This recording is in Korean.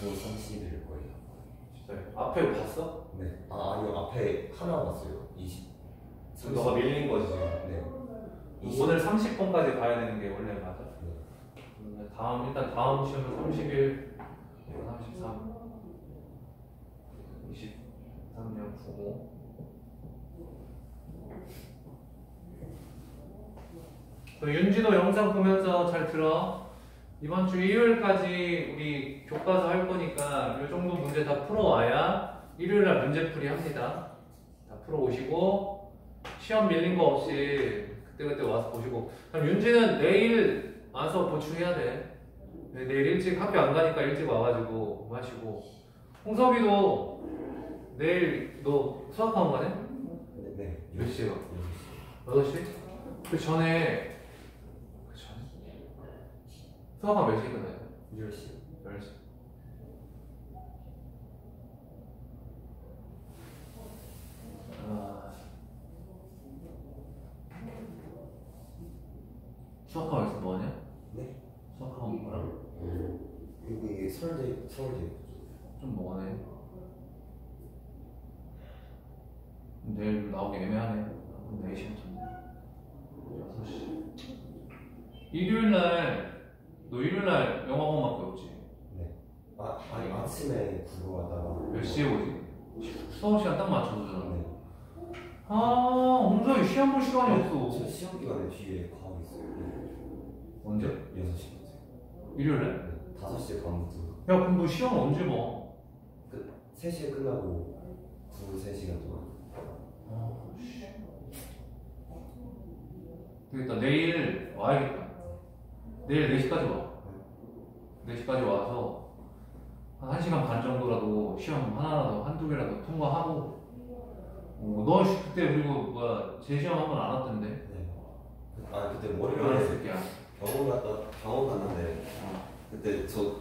9, 30일 거예요. 진짜 앞에 봤어? 네. 아, 아니요. 앞에 하나 봤어요. 20. 그럼 너가 밀린 거지 지금. 네. 20. 오늘 30번까지 봐야 되는 게 원래 맞아. 네. 다음 일단 다음 시험은 30일, 33, 23년 9고. 그 윤지도 영상 보면서 잘 들어. 이번 주 일요일까지 우리 교과서 할 거니까 이 정도 문제 다 풀어와야 일요일 날 문제풀이 합니다. 다 풀어오시고 시험 밀린 거 없이 그때그때 와서 보시고 그럼 윤지는 내일 와서 보충해야 돼. 네, 내일 일찍 학교 안 가니까 일찍 와가지고 마시고 홍석이도 내일 너 수학학원 가네? 네. 네. 몇 시에요? 6시. 8시? 그 전에 그 전에 수학학원 몇 시에 끝나요? 10시. 10시 아... 수학학원에서 뭐하냐? 네. 수학학원 뭐라고? 여기 서울대, 서울대. 좀 뭐하네 내일 나오기 애매하네 그럼 4시간 전에 6시 일요일 날 너 일요일날 영어학원밖에 없지? 네. 아, 아니, 아침에 국어 하다가. 몇 시에 오지? 수업 시간 딱 맞춰주잖아 네. 아 홍석이 시험 볼 시간이 없어 저 시험 기간에 뒤에 과학 있어요. 언제? 6시부터. 일요일날? 네. 5시에 반부터. 야 그럼 너 시험 언제 봐? 3시에 끝나고 9, 3시간 동안. 아, 씨. 되겠다. 내일 와야겠다. 내일 4시까지 와. 4시까지 와서 한 1시간 반 정도라도 시험 하나라도 한두 개라도 통과하고 어, 너 씨, 그때 그리고 뭐야 재시험 한 번 안 왔던데 네. 아, 그때 왜 월요일에 새끼야 병원 갔다, 병원 갔는데 어. 그때 저